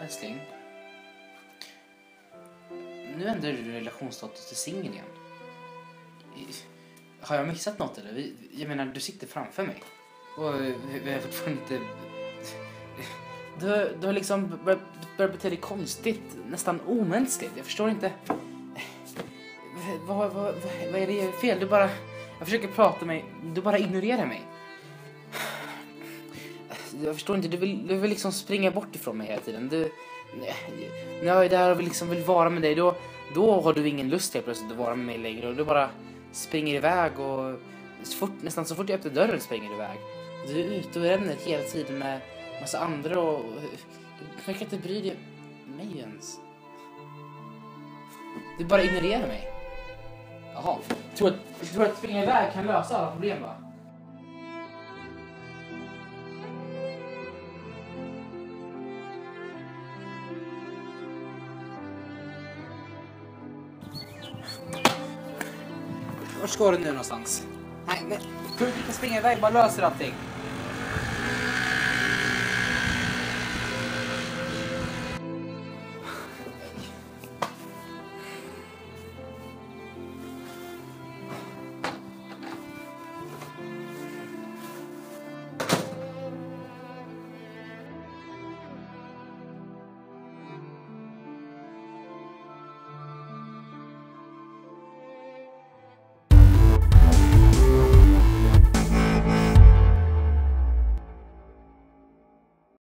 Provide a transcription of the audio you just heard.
Älskling. Nu ändrar du relationsstatus till singel igen. Har jag missat något eller? Jag menar, du sitter framför mig. Och eh, vi har fortfarande inte... Du, har- du har liksom börjat, börjat bete dig konstigt, nästan omänskligt. Jag förstår inte. Vad, vad, vad, vad är det fel? Du bara... Jag försöker prata med du bara ignorerar mig. Jag förstår inte, du vill, du vill liksom springa bort ifrån mig hela tiden. Du, när jag är där och vill, liksom vill vara med dig, då, då har du ingen lust helt plötsligt att vara med mig längre. Och du bara springer iväg och så fort, nästan så fort jag öppnar dörren springer du iväg. Du är ute och ränner hela tiden med massa andra och... Du verkar inte bry dig om mig ens. Du bara ignorerar mig. Jaha. Tror att, tror att springa iväg kan lösa alla problem va? Vart ska du nu någonstans? Nej, men... Du kan springa iväg, bara löser allting.